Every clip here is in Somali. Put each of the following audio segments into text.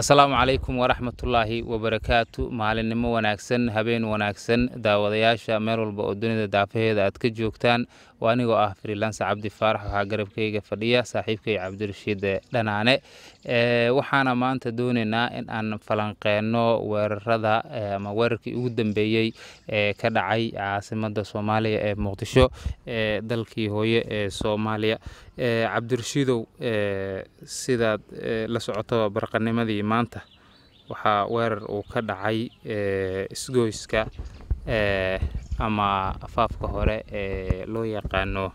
asalaamu calaykum waraxmatullaahi wabarakaatu maalinimo wanaagsan habeen wanaagsan daawadayaasha meel walba oo dunida daafaheeda aad ka joogtaan. Waa anigoo ah freelancer cabdi faarax waxaa garabkayga fadhiya saaxiibkay cabdirashiid dhanaane waxaana maanta doonaynaa in aan falanqeeno weerarada ama weerarkii ugu dambeeyey ee ka dhacay caasimada soomaaliya ee muqdisho ee dalkii hooye ee soomaaliya. Cabdirashiidow sidaad la socoto barqanimadii maanta waxaa weerar uu ka dhacay isgoyska ama afaafka hore ee loo yaqaano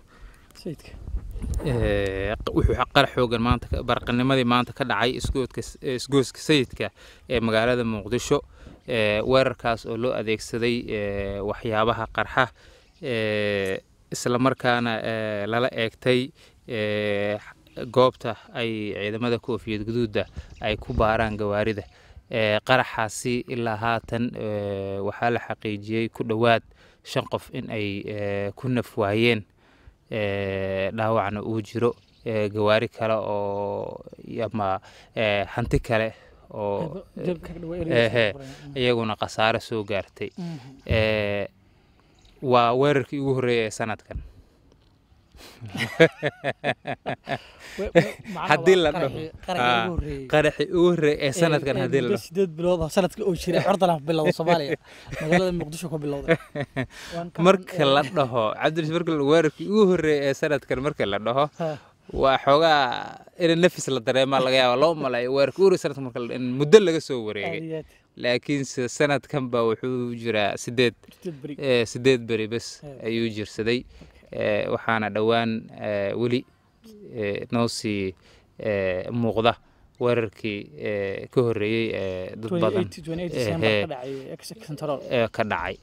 wuxuu qarax xoogan maanta barqanimadii maanta ka dhacay isgoyska sayidka ee magaalada muqdisho weerarkaas oo loo adeegsaday waxyaabaha qarxa islamarkaana lala eegtay goobta ay ciidamada koofiyad guduudda ay ku baaraan gawaarida. Qaraxaasi ilaa haatan waxaa la xaqiijiyey ku dhowaad shan qof in ay ku naf waayeen dhaawacna uu jiro gawaari kale oo ama hanti kale oo iyaguna khasaare soo gaartay. Waa weerarkii ugu horreeyay ee sanadkan haddii la dhaho. qaraxii ugu horreeyay. ee sanadkan haddii la dhaho sideed bilood sanadka oo jiray cordala bilowda soomaaliya. Magaalada muqdisho ka bilowday. Marka la dhaho cabdirashiid marka weerarkii ugu horreeyay ee sanadkan marka la dhaho waa xoogaa in nafis la dareemaa laga yaaba loo malayo weerarka ugu horreeyay sanadka marka in muddo laga soo wareegay laakiinse sanadkan baa wuxuu jiraa sideed sideed beri. bes ayuu jirsaday waxaana dhowaan weli noo sii muuqda weerarkii ka horreeyey dad badan. ka dhacay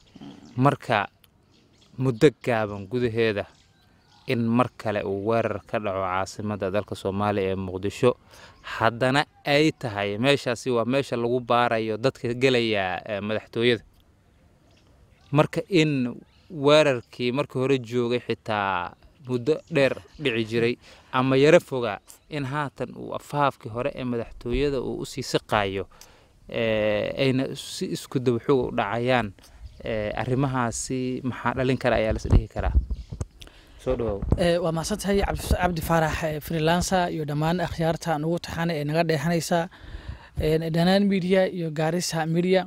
marka muddo gaaban gudaheeda in mar kale uu weerar ka dhaco caasimada dalka soomaaliya ee muqdisho haddana ay tahay meeshaasi waa meesha lagu baarayo dadka gelaya madaxtooyada. Marka in weerarkii markii hore joogay xitaa muddo dheer dhici jiray ama yaro fogaa in haatan uu afaafkii hore ee madaxtooyada uu u sii siqaayo ayna si isku dabaxoog u dhacayaan arrimahaasi maxaa dhalin kara ayaa las karaa? Dhawow waa mahadsan tahay cabdi faarax freelancer iyo dhammaan akhyaarta nugu taxana ee naga dheexanaysa dhanaan media iyo gaarisa media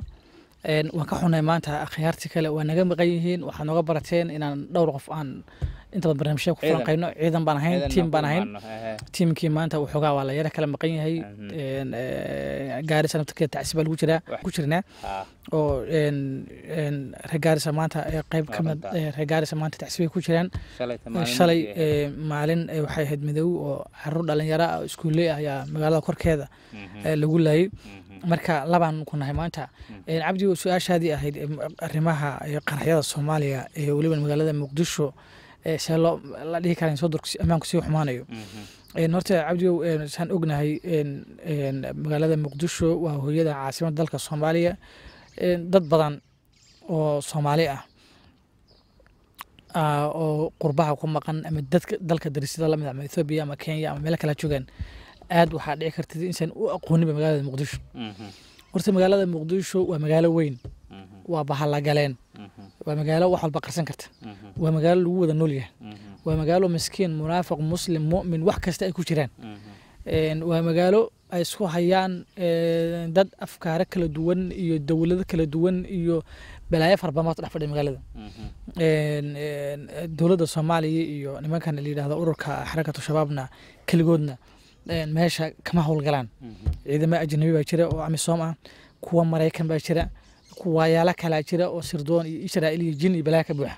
waan ka xunay maanta. Akhyaartii kale waa naga maqan yihiin. Waxaad nooga barateen inaan dhowr qof aan intaba barnaamijyada ku falanqayno. Ciidan baan ahayn tiim baan ahayn. tiimkii maanta waxoogaa waa la yara kala maqan yahay. Gaarisa naftarkeeda tacsi baa lagu jiraa ku jirnaa. Oo reer gaarisa maanta qayb ka mid reer gaarisa maanta tacsi bay ku jiraan. Shalay maalin waxay ahayd madow oo carruur dhalinyaro ah iskuulley ah ayaa magaalada korkeeda lagu laayay marka labaan ku nahay maanta cabdi su'aashaadii ahayd arrimaha qaraxyada soomaaliya ee weliba magaalada muqdisho see la dhihi kara soo durk ammaanku sii xumaanayo. Horta cabdigow saan ognahay magaalada muqdisho waa hooyada caasimadda dalka soomaaliya dad badan oo soomaali ah oo qurbaha ku maqan ama dadka dalka darisyada la mid ama ethoobiya ama kenya ama meelo kala joogaan aad waxaa dhici karta insan u aqooninba magaalada muqdisho. Horta magaalada muqdisho waa magaalo weyn. Waa bahallagaleen waa magaalo wax walba qarsan karta. Waa magaalo lagu wada nool yahay. Waa magaalo miskiin munaafiq muslim mu'min wax kasta ay ku jiraan. Waa magaalo ay isku hayaan dad afkaaro kala duwan iyo dowlado kala duwan iyo balaayo baa dhex fadhiya magaalada. Dowladda soomaaliya iyo nimankan la yidhahdo ururka xarakatu shabaabna keligoodna meesha kama howlgalaan ciidamo ajnabi baa jira oo amisoom ah. Kuwa maraykan baa jira. Kuwayaalo kalaa jira oo sirdoon iyo israa'iil iyo jin iyo balaa ka buuxa.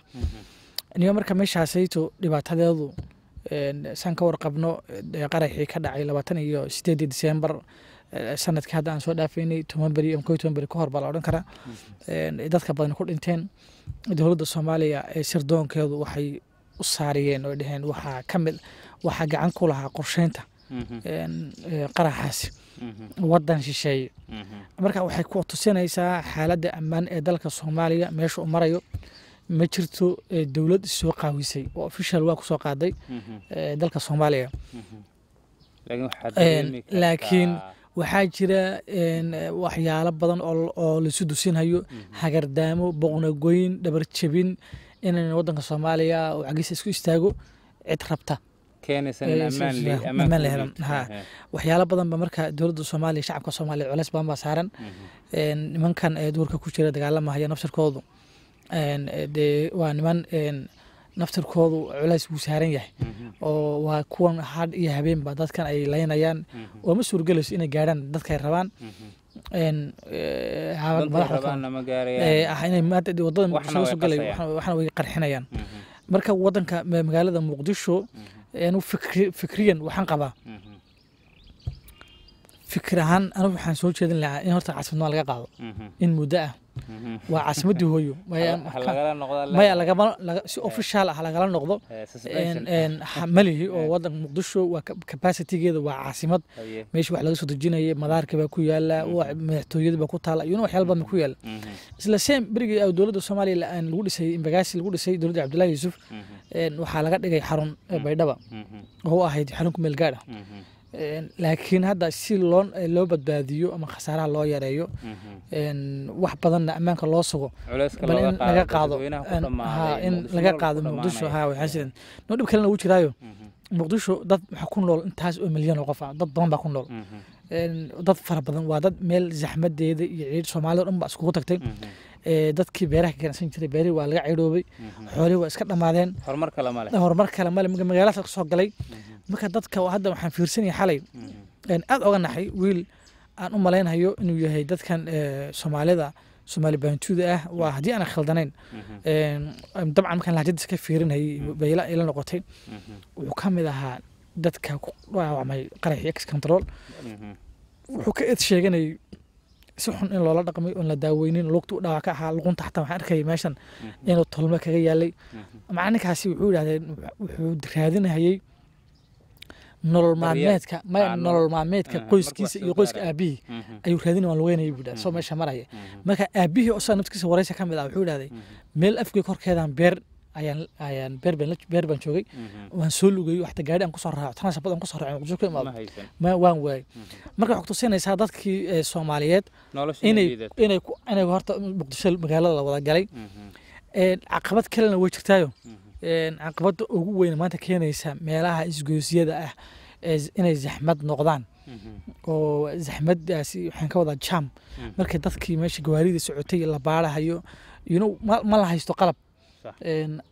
Niyo marka meeshaasayto dhibaatadeedu saan ka warqabno qaraxii ka dhacay labaatan iyo sideedii diseembar sannadkii hadda aan soo dhaafaynay toban beri ama koo toban beri ka hor baa la odhan karaa. Dadka badan ku dhinteen dowladda soomaaliya ee sirdoonkeedu waxay u saariyeen oo dhaheen waxaa ka mid waxaa gacan ku lahaa qorsheynta qaraxaasi wadan shisheeye. Marka waxay ku tusinaysaa xaaladda ammaan ee dalka soomaaliya meesha uu marayo ma jirto dowlad soo qaawisay oo official waa ku soo qaaday dalka soomaaliya laakiin waxaa jira eh, waxyaalo badan oo laisu dusinhayo hagardaamo boqnagoyn dhabar jebin in waddanka soomaaliya uu cagiisa isku istaago cid rabta waxyaalo badan ba marka dowladda soomaaliya shacabka soomaaliya culeys badan baa saaran. Mhm. nimankan ee duurka ku jira dagaalamahaya naftirkoodu. Dee waa niman naftirkoodu culeys wuu saaran yahay. Mhm. oo waa kuwan had iyo habeenba dadkan ay laynayaan. Mhm. oo ma suurgelayso inay gaadhaan dadkay rabaan. Wadada muqdisho galay waxna way qarxinayaan. Marka wadanka ma- magaalada muqdisho fikriyan waxaan qabaa Mhm. fikir ahaan anigu waxaan soo jeedin lahaa in horta caasimad laga qaado Mhm. in muddo ah. Waa caasimadii hooyo. Maya si official ah lagala noqdo. Eh, malihi oo wadanka muqdisho waa ka- capacity-geeda waa caasimad. Meesha wax laga soo dejinaya madaarka baa ku yaalla madaxtooyada baa ku taala iyona waxyaala badan ku yaalla Mhm. isla same berigii dowladda soomaaliya aan lagu dhisay imbagaasi lagu dhisay dowladda cabdullaahi yuusuf Mhm. een, waxaa laga dhigay xarun ee baydhaba. Oo ahayd xarun ku meel gaadh ah. Een, laakiin hadda si loo loo badbaadiyo ama khasaaraha loo yareeyo Mhm. wax badanna ammaanka loo sugo bal in laga qaado in laga qaado muqdisho ha waxaa jiran noo dhib kalena wuu jiraayo Mhm. muqdisho dad waxaa ku nool intaas oo milyan oo qof ah dad badan baa ku nool Mhm. Dad fara badan waa dad meel zaxmadeeda iyo ciid soomaalida o dhan baa iskugu tagtay dadkii beeraha ganacsan jiray beerihii waa laga ciidhoobay Mhm. xoolihii waa iska dhammaadeen horumar kale male marka magaaladaas ka soo galay Mhm. marka dadka hadda waxaan fiirsanaya xalay Mhm. aad oga naxay wiil aan u malaynhayo inuu yahay dadkan soomaalida soomaali baantuuda ah waa haddii aan khaldanayn dabcan markaan lahjadiisa ka fiirinayay bay ila noqotay. Wuxuu ka mid ahaa dadka ku dhaawacmay qaraxii ex control. Wuxuu ka eed sheeganayay si xun in loola dhaqmay oon la daaweynin lugta u dhaawac ka ahaa luqunta xataa waxaan arkayay meeshan Mhm. inuu tolmo kaga yaalay. Mhm. macalinkaasi wuxuu yidhahdeen wuxuu raadinayay nolol maalmeedka maya Ah, nolol maalmeedka Ah, qoyskiisa iyo qoyska aabihii Mhm. ayuu raadinay waan lugeynayay buu yidhahda soo meesha maraya marka aabihii oo saa naftiisa waraysa ka mid ah wuxuu yidhahday meel afgey korkeedaan beer ayaan beer baan joogay. Mhm. waan soo lugeeyey waxta gaari aan ku soo raaco tana shabad aan ku soo raaco ka ma imaado haysan. ma waan waayay. Mhm. marka waxay kutusinaysaa dadkii ee, soomaaliyeed inay inay ku- inay horta muqdisho magaalada la wada galay. Mhm. Een, caqabad kalena way jirtaayo. Een, caqabada ugu weyn maanta keenaysa meelaha isgoysyada ah inay zaxmad noqdaan. Oo zaxmadaasi waxaan ka wadaa jam. Marka dadkii meesha gawaarida socotay la baarahayo you know, ma la haysto qalab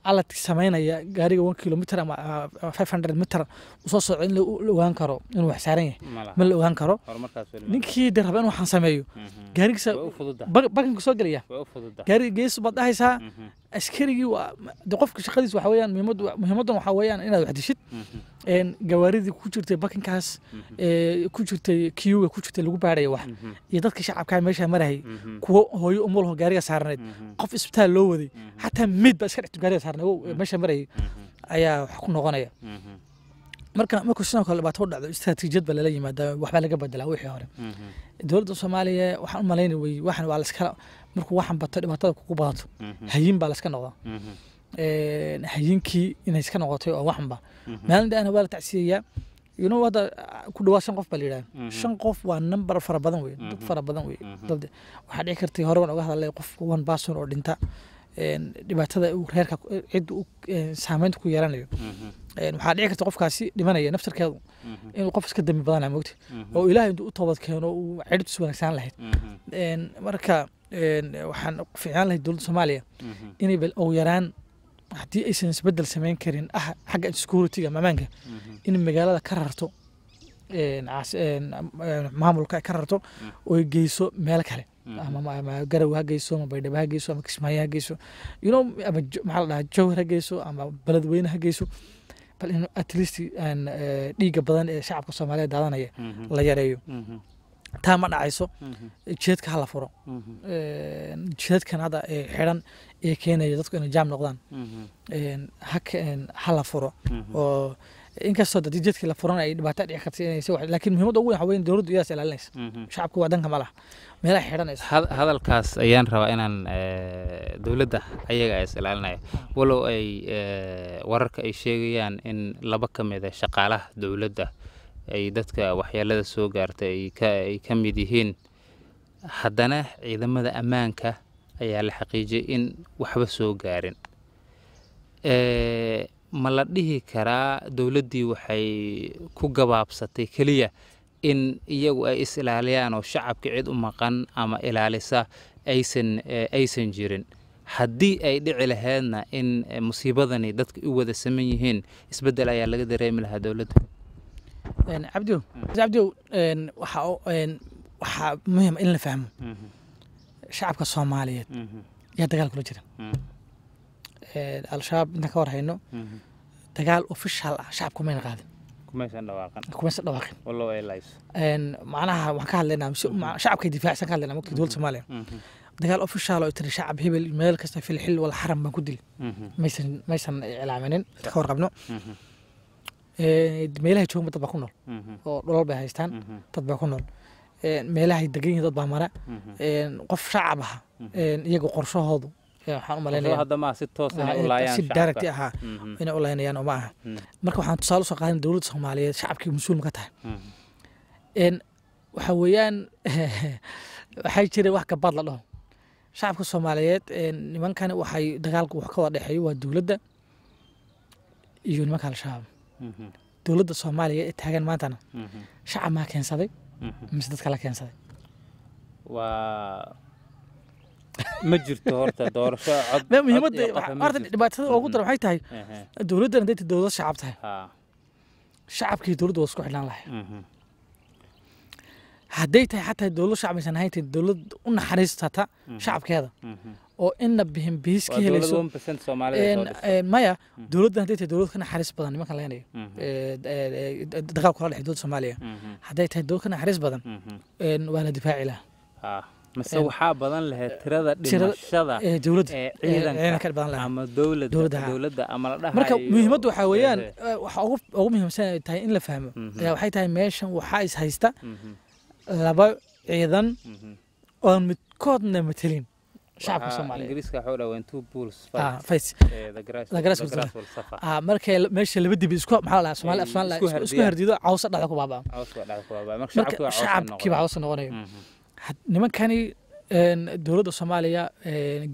Aladki samaynaya gaariga one kilomitr ama ah, five hundred mitr u soo soco in la ogaan karo inuu wax saaran yahay. Ma la ogaan karo. Ninkii de raba in waxaan sameeyo. Mhm. gaarigiisa baganka soo gelaya. Gaariga gees baad dhahaysaa Mhm. Askarigii waa de qofka shaqadiis waxa weeyaan muhiimadu muhiimadan waxaa weeyaan inaad wax dishid Mhm. een gawaaridii ku jirtay bakinkaas Mhm. ee ku jirtay kiyuga ku jirtay lagu baaraya wax Mhm. iyo dadkii shacabkaa meesha marayay Mhm. kuwo hooyo umulho gaariga saarnayd Mhm. qof isbitaal loo waday xataa meyd baa iska dhigto gaariga Mhm. meesha marayay ayaa wax ku noqonaya. Marka markuu kale dhibaato u dhacdo istaraatiijiyad baa lala yimaadaa waxbaa laga bedelaa wixii hore. Mhm. dowladda soomaaliya waxaan u malaynay wey waxan waa laskala markuu waxan bato dhibaatada kugu badato. Mhm. hayin baa laska noqdaa. Mhm. Hayinkii inay iska noqotay oo waxanba. Maalin dhaana waa la tacsiyayaa know hadda ku dhawaad shan qof baa la yidhaha shan qof waa number fara badan wey dad fara badan wey dad waxaa dhici kartay hore waan oga hadalay qof one person oo dhinta dhibaatada uu reerka cid uu een, saameynta ku yeelanayo Mhm. Een, waxaa dhici karta qofkaasi dhimanaya naftarkeedu Mhm. inuu qof iska dambi badanaa mogta Mhm. oo ilaahay intuu u toobad keeno uu cidhibtiis wanaagsanaan lahayd marka waxaan fiicnaan lahayd dowladda soomaaliya inay bal ugu yaraan haddii aysan isbeddel samayn karin ah xagga security-ga ama ammaanka Mhm. in magaalada ka rarto maamulka ay ka rarto oo ay geyso meel kale. Ama ama garow ha geyso ama baydhabo ha geyso ama kismaayo ha geyso you know ama maxaa la dhahaa jowhar ha geyso ama beledweyne ha geyso bal in at least eh, dhiigga badan ee shacabka soomaaliyeed daadanaya Mhm. la yareeyo Mhm. taa ma dhacayso Mhm. jeedka ha la furo Mhm. Jeedkan hadda ee xidhan ee keenaya dadku inay jaam noqdaan Mhm. ha la furo Mhm. oo inkastoo dadii jeedkii la furan ay dhibaato dhici karta inay si wax- laakiin muhiimadda ugu weyn waxa weeye in dowladdu iyadas ilaalinaysa. Mhm. shacabku waa danka ma laha meelaha xidhanaysa had- hadalkaas ayaan rabaa inaan eh, dowladda ayaga ay is walow ay eh, wararka ay sheegayaan in laba ka mid a shaqaalaha dowladda ay dadka waxyeelada soo gaartay ay ka ay ka mid yihiin. Haddana ciidamada ammaanka ayaa la xaqiijiyay in waxba soo gaarin. Eh, ma la dhihi karaa dowladdii waxay ku gabaabsatay keliya in iyagu ay is ilaaliyaan oo shacabka cid u maqan ama ilaalisa aysan eh, aysan jirin. Haddii ay dhici lahaydna in eh, musiibadani dadka u wada saman yihiin isbeddel ayaa laga dareemi lahaa dowladda. Cabdiw cabdiw waxaa u- een, waxaa muhiim in la fahmo. Shacabka soomaaliyeed yaa dagaal kula jira. Een, al-shabaab intaan ka war hayno dagaal official ah shacabku mayna qaadin. Kumaysan macnaha waxaan ka hadlaynaa mise- ma- shacabkay difaacsan ka hadlaynaa markii dowladda soomaaliya. Dagaal official oo tiri shacab hebel meel kasta fil xil wal xaram baan ku dili maysan maysan iclaaminin inta ka Een, meelahay joogan dad baa ku nool. Oo dholol bay haystaan dad baa ku nool. Meelahay degan yihiin dad baa mara. Qof shacab ah een, iyaga qorshahoodu ee, waxaan u malaynaya hadda maa si toos inay u laayaan si direct shacabka. ahaa Mhm, oo ma aha mhm, marka waxaan tusaale u soo qaadan dowladda soomaaliyeed shacabkii mas'uul ma ka tahay. Mhm, waxa weeyaan waxay jira wax gabaad la dhaho shacabka soomaaliyeed nimankani waxay dagaalku wax ka wada dhexeeyo waa dowladda iyo nimanka al-shabaab. Dowladda soomaaliya ee taagan maantana shacab maa keensaday mise dadka la keensaday ma jirto horta doorasho cod Ma- cod muhiimadda horta dhibaatada ugu daran waxay tahay? Dowladdan hadday dowlad shacab tahay. Shacabkii dowladda waa isku xidhnaan lahay mhm, hadday tahay xataa dowlad shacab aysan ahayn tahay dowlad u naxariistata mhm, shacabkeeda. Oo inna bihin ka helayso. 1% Soomaalida Een, soo dhistay. een, maya dowladdan hadday tahay dowlad ka naxariis badan nimankan leenayo ee, ee, ee, dagaal kula dhex dowladda soomaaliya. Hadday tahay dowlad ka naxariis badan waa la difaaci lahaa. Haa, mase waxaa badan lahayd tirada dhimashada ee, dowladda ee ciidanka badan ama dowladda Dowladda, ama la dhahayo. Marka muhiimaddu waxaa weeyaan waxa ugu ugu muhiimsan ay tahay in la fahmo. Ayaa waxay tahay meeshan waxaa is haysta mhm, laba ciidan mhm. oon midkoodna matelin shacabka soomaaliyeed. Ingiriiska waxaa u dhaween two bulls Ah, fights. the grass will suffer. Ah, markay meesha laba dibi isku maxaa la Soomaali isku hardido cawsa dhacda ku baabaa dhacda ku marka waa noqday. cawsa noqonayo nimankani dowladda soomaaliya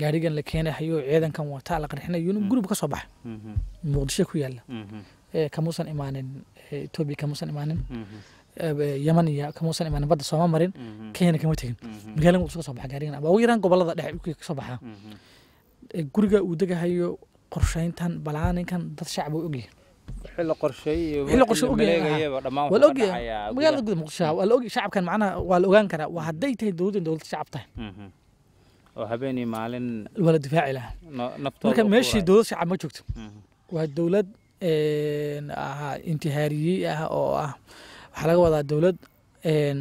gaarigan la keenayo ciidankan wataa la qarxinayo inuu Mm. guriga ka soo baxay. Mhm, muqdisho ku yaalla mhm, ee, kamuusan imaanin ee, etoobiya kamuusan imaanin. Mhm, ee, yaman iyo kamuusan imaanin badda sooma marin kenyana kama tegin. Muqdisho ka soo baxa gaarigan ama ugu yaraan gobollada dhexe uu ka soo baxaa. Guriga uu degahayo qorshayntan balaaninkan dad shacab uu ogyahay magaalada guda muqdisho waa la ogyahay shacabkan macnaha waa la ogaan karaa waa hadday tahay dowladdan dowlad shacab tahay oo habeenii maalin waa la difaaci lahaa. no- naftooda marka u meeshii furaya. dowlad shacab ma joogto. Waa dowlad een, intihaariyey ah oo ah waxaa laga wadaa dowlad een,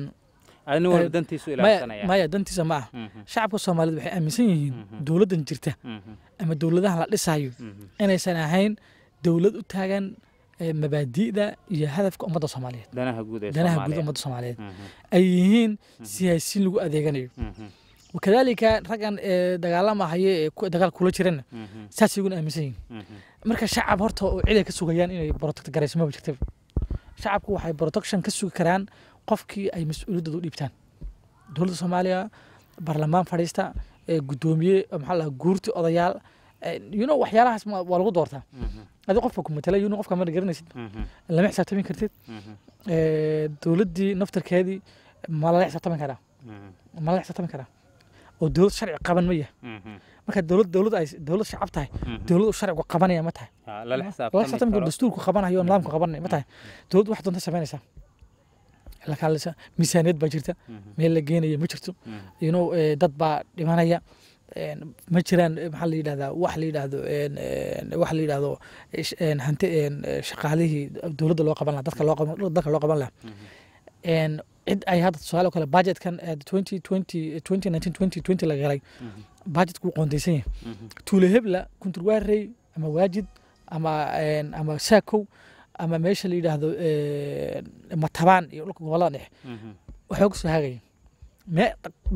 adi nin walba dantiisu maya ilaashanaya maya dantiisa ma ah. Shacabka soomaaliyeed waxay aaminsan yihiin dowladdan jirta mhm, ama dowladaha la dhisayo mhm. inaysan ahayn dowlad u taagan mabaadi'da iyo hadafka ummadda soomaaliyeed. Danaha guud ee ummadda soomaaliyeed. Mhm, ay yihiin siyaasiin lagu adeeganayo. Mhm, wakadaalika raggan ee dagaalamahaya ee dagaal kula jirana mhm, saas iyaguna aaminsan yihiin. Mhm. marka shacab horta oo cid ay ka sugayaan inay protect garayso maba jirtaba. Shacabku waxay protection ka sugi karaan qofkii ay mas'uuliyaddooda u dhiibtaan. Dowladda soomaaliya baarlamaan fadhiista ee guddoomiye maxaa la dhahaa guurti odayaal you know waxyaalahaas waa lagu doortaa. Mhm, adi qofka ku matala you know qofka mana garanaysid. Mhm, lama xisaabtami kartid. Mhm, Eh, dowladdii naftarkeedii ma lala xisaabtami karaa. Ma lala xisaabtami karaa. Oo dowlad sharci qaban ma yahay. Marka dowlad dowlad ay dowlad shacab tahay dowlad sharcigu qabanaya ma tahay. Ha, lala xisaabtami karo. dastuurku qabanayo nidaamku qabanaya ma tahay. Dowladdu wax doonta samaynaysaa miisaaniyad baa jirta. Meel la geenaya ma jirto. You know eh, dad baa dhimanaya ma jiraan eh, maxaa la yidhahdaa wax la een, wax la yidhahdo hanti eh, shaqaalihii dowladda loo qaban lahaa dadka loo qaban dadka loo qaban lahaa. Mhm, cid ay hadda tusaale oo kale budgetkan eh, 2020 2019 2020 la galay mhm, budgetku wuu qoondaysan yahay mhm, tuule hebla kunturwaarey ama waajid ama ama saakow ama meesha la yidhaahdo matabaan iyo dhulka gobollada dhexe. Waxay ku soo hagaya me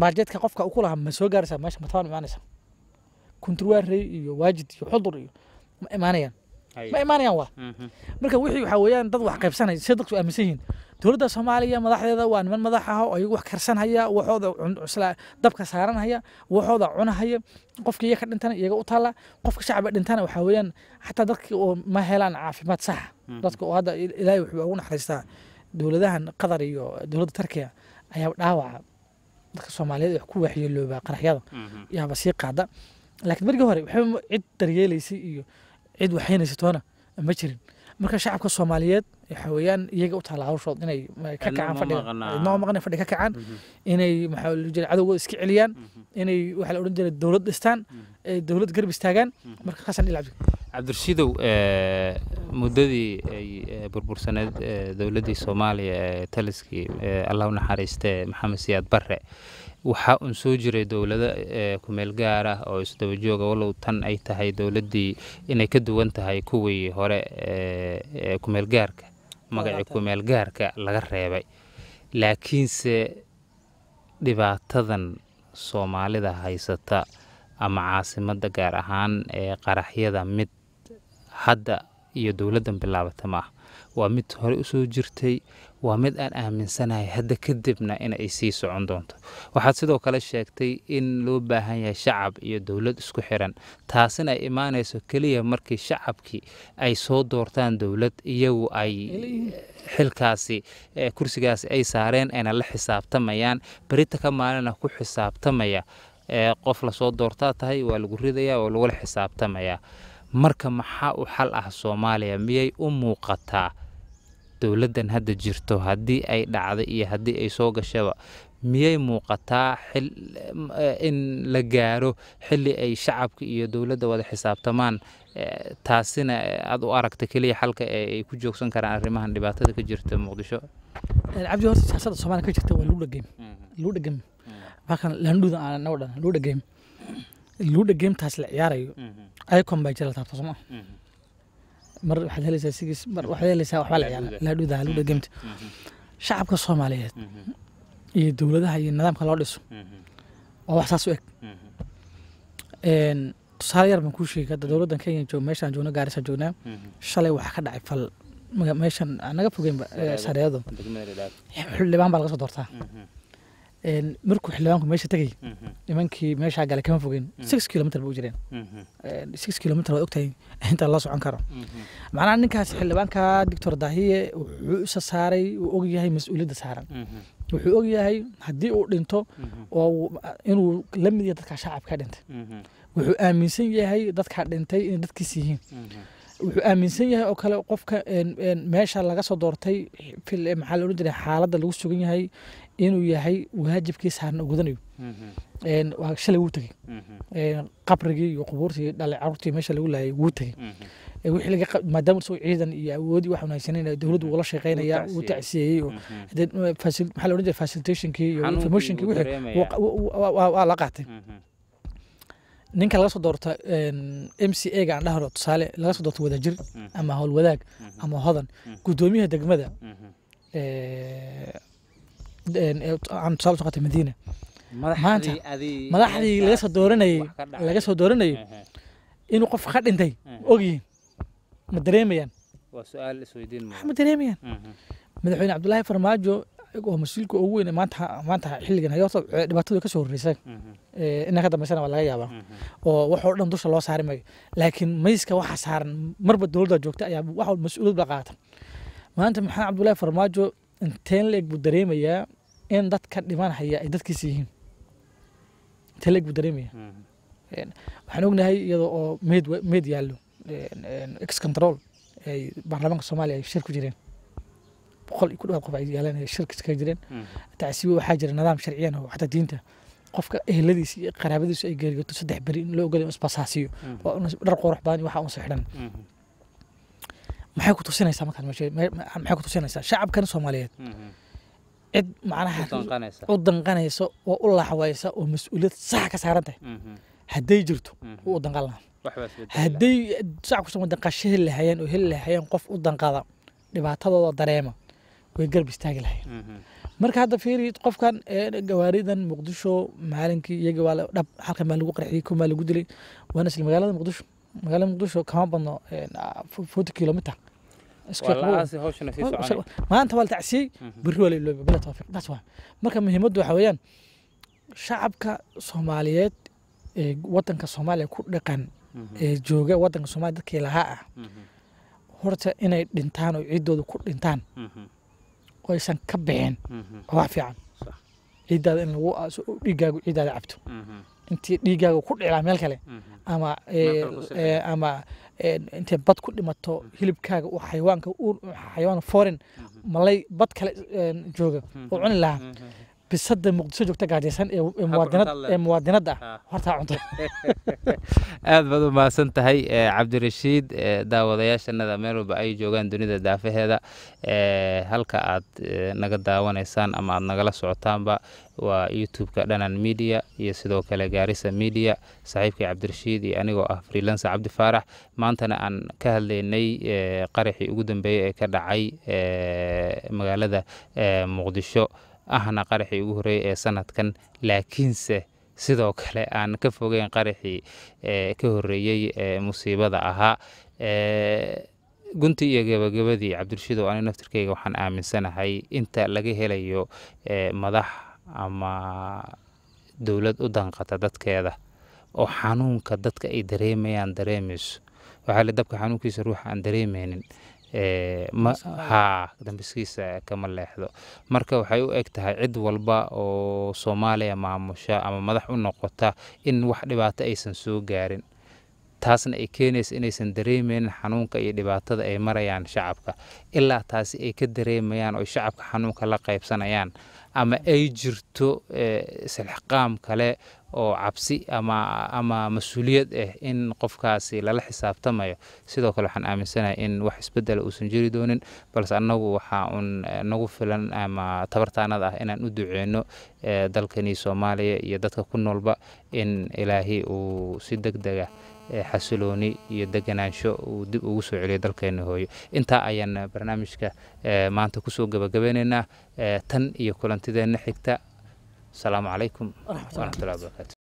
baajeedka qofka ku lahaa ma soo gaaraysaa meesha matabaan ma imaanaysa kunturwaarey iyo waajid iyo xudur iyo ma imaanayaan. Ma imaanayaan waa. Mhm, marka wixii waxaa weeyaan dad wax qaybsanaya si dadku aaminsan yihiin. Dowladda soomaaliya madaxdeeda waa niman madax ah oo ayagu wax karsanhaya waxooda dabka saaranhaya waxooda cunahaya. Qofkii iyaga dhintana iyaga u taalla. Qofka shacbiga dhintana waxaa weeyaan xataa dadkii oo ma helaan caafimaad saxa dadka oo hadda il- ilaahay wuxuu ugu naxariistaa dowladahan qatar iyo dowladda tarkiya ayaa dhaawaca dadka soomaaliyeed wax ku waxyeelooba qaraxyada. Yaaba sii qaada. Laakiin markii hore waxba cid daryeelaysay iyo cid waxaynaysay toona ma jirin marka shacabka soomaaliyeed waxa iyaga u taala hawshood inay ka kacaan uma fadhiga maqnaa. cidna uma maqnaa fadhiga ka kacaan inay maxaa la jira cadowgooda iska celiyaan inay waxaa la odhan jiray dowlad dhistaan ay dowlad garab istaagaan. Marka kasan dhinac cabdirashiidow eh, muddadii ay eh, burbursaneed eh, dowladdii soomaaliya ee taliskii allah u naxariiste maxamed siyaad barre waxaa un soo jiray dowlado eh, kumeel gaar ah oo isdaba jooga walow tan ay tahay dowladdii inay ka duwan tahay kuwii hore eh, ee kumeel gaarka magacii kumeel gaarka laga reebay. Laakiinse dhibaatadan soomaalida haysata ama caasimadda gaar ahaan ee qaraxyada mid hadda iyo dowladdan bilaabata ma ah waa mid hore u soo jirtay waa mid aan aaminsanahay hadda kadibna in sii socon doonto. Waxaad sidoo kale sheegtay in loo baahan yahay shacab iyo dowlad isku xiran taasina ay imaanayso keliya markii shacabkii ay soo doortaan dowlad iyagu ay xilkaasi kursigaasi ay saareen ayna la xisaabtamayaan. Berita ka maalina ku xisaabtamaya qof la soo doortaa tahay waa lagu ridayaa waa lagula xisaabtamayaa. Marka maxaa u xal ah soomaaliya? Miyay u muuqataa dowladdan hadda jirto haddii ay dhacday iyo haddii ay soo gashaba miyay muuqataa eh, in la gaaro xilli ay shacabka iyo dowladda wada xisaabtamaan? Eh, taasina eh, aad u aragta keliya xalka ee ay ku joogsan karaan arrimahan dhibaatada ka jirta muqdisho. Cabdi horta siyaasadda soomaaliya ka jirta waa luudha game. Luudha game. Markan landhuda aan naga dhan luudha game. Luudha gametaas la ciyaarayo. Icon baa jira la taabto mar waxaad helaysaa sigis mar waxaad helaysaa waxbaa la ciyaara laadhuda luudha gameta shacabka soomaaliyeed iyo dowladaha iyo nidaamka loo dhiso waa wax saas u eg. Tusaale yar baan kuu sheegay hadda dowladdan kenya joog meeshaan joogna gaarisa joognaa shalay waxaa ka dhacay fal meeshan naga fogeynba sareedo xildhibaan baa laga soo doortaa markuu xildhibaanku meesha tegay nimankii meeshaa gale kama fogeen six kilomitr ba u jireen Een, six kilomitr waad ogtahay. Inta la socon karo. Macnaha ninkaas xildhibaanka doctor daahiye wuxuu isa saaray uu ogyahay mas'uuliyadda saaran. Wuxuu ogyahay haddii uu dhinto oo uu- inuu la mid yahay dadka shacabka dhintay wuxuu aaminsan yahay dadka dhintay inay dadkiis yihiin. Wuxuu aaminsan yahay oo kale qofka meesha laga soo doortay maxaa la odhan jiray xaaladda lagu sugan yahay inuu yahay waajibkii saaran oo gudanayo waa shalay wuu tegey Een, qabrigii iyo qubuurtii dhalay carruurtii meesha lagu laayay wuu tegey Ee, wixii laga qab- maadaama isagoo ciidan iyo awoodii wax wanaagsaneyn dowladdu ula shaqeynaya tacsiyey. tacsiyeeyey maxaa la odhan jiray facilitationkii iyo informationkii wixii waa- la qaatay. Ninka laga soo doorta m c a ga aan dhahro tusaale laga soo doorta wadajir ama howlwadaag ama hodan. Gudoomiyaha degmada ee, een, ee, aan tusaale soo qaatay madiina maanta, madaxdii laga soo dooranayay laga soo dooranayay inuu qof ka dhintay ogyihiin ma dareemayaan. Wax ma dareemayaan. Madaxweyne cabdulaahi farmaajo oo mas'uulka ugu weyn maanta maanta xilligan haya horta ka soo horreysay. Ee, inaa ka dambeysana waa laga yaabaa. Oo wax oo dhan dusha loo saari mayo laakiin mayska waxa saaran marba dowladda joogta ayaa wax mas'uuliyad baa qaata. Maanta maxamed cabdulaahi farmaajo inteen leeg buu dareemayaa in dadka dhiman haya ay dadkiisa yihiin. Leeg buu dareemayaa waxaan ognahay iyadoo oo meed meed yaallo ex control ay baarlamaanka soomaaliya ay shir ku jireen. Boqol iyo ku dhawaad qof ay yaaleen ay shirka iskaga jireen. Tacsiibo waxaa jira nidaam sharciyan oo xataa diinta qofka eheladiisa iyo qaraabadiisu ay geeriyoto saddex beri in loo ogolay isbasaasiyo oo una dhar qurux badan iyo waxa unsa xidhan maxay ku tusinaysaa me- maxay ku tusinaysaa? Shacabkan soomaaliyeed cid macnaha u danqanaysa. oo u laxwaysa oo mas'uuliyad sax ka saaran tahay hadday jirto wuu u danqan lahaa. Hadday shacabka soomaaliya danqasho heli lahayeen oo heli lahayeen qof u danqada dhibaatadooda dareema way garab istaagi lahayeen marka hadda fiiri qofkan gawaaridan muqdisho maalinkii iyaga waa dhab halkan baa lagu qarxiyey kun baa lagu dilay. Waana isla magaalada muqdisho. Magaalada muqdisho kama badno forty kilometer maanta waa la tacsiyey berri waa la iloobi bila tawfiiq taas waa marka muhiimaddu waxa weeyaan shacabka soomaaliyeed ee wadanka soomaaliya ku dhaqan ee jooga wadanka soomaaliya dadkii lahaa ah horta inay dhintaan oo ciiddooda ku dhintaan oo aysan ka bixin waa wax fiican ciiddaada in lagu dhiiggaagu ciiddaada cabto Mhm. intii dhiiggaaga ku dhiclaa meel kale Mhm. ama sii ee, ama ee, intay bad ku dhimato hilibkaaga uu xayawaanka xayawaan foreign malay bad kale jooga oo cuni lahaa Mhm. Bisada muqdisho joogta gaajaysan ee muwaadinadda. Ah cunto. Aad baad u mahadsan tahay cabdirashiid daawadayaashanada meel walba ay joogaan dunida daafaheeda halka aad naga daawanaysaan ama aad nagala socotaanba waa youtube-ka dhanan media iyo sidoo kale gaarisa media. Saaxiibkay cabdirashiid iyo anigoo ah freelancer cabdi faarax. Maantana aan ka hadlaynay qaraxii ugu dambeeyey ee ka dhacay magaalada muqdisho ahna qaraxii ugu horreeyey ee sanadkan laakiinse sidoo kale aan ka fogeyn qaraxii ka horreeyey ee musiibada ahaa. Gunti iyo gebagabadii cabdirashiidow aniga naftirkeyga waxaan aaminsanahay inta laga helayo madax ama dowlad u danqata dadkeeda oo xanuunka dadka ay dareemayaan dareemayso. Waxaa la dabka xanuunkiisa ruuxa aan dareemeynin ee ma haa dambiskiisa kama leexdo. Marka waxay u eg tahay cid walba oo soomaaliya maamusha ama madax u noqota in wax dhibaato aysan soo gaarin. Taasna ay keenaysa inaysan dareemeynin xanuunka iyo dhibaatada ay marayaan shacabka. Ilaa taasi ay ka dareemayaan oo shacabka xanuunka la qaybsanayaan ama ay jirto eh, silxqaam kale oo cabsi ama ama mas'uuliyad ah in qofkaasi lala xisaabtamayo. Sidoo kale waxaan aaminsanahay in wax isbedela uusan jiri doonin balse annagu waxaa un eh, nagu filan ama tabartaanada ah inaan u duceyno dalkani soomaaliya iyo dadka ku noolba in ilaahay uu si deg dega eh, xasilooni iyo deganaansho uu dib ugu soo celiyo dalkeena hooyo. Intaa ayaan barnaamijka eh, maanta ku soo gabagabeynaynaa eh, tan iyo kulantideenna xigta. Asalaamu calaykum waraxmatullahi wabarakaatu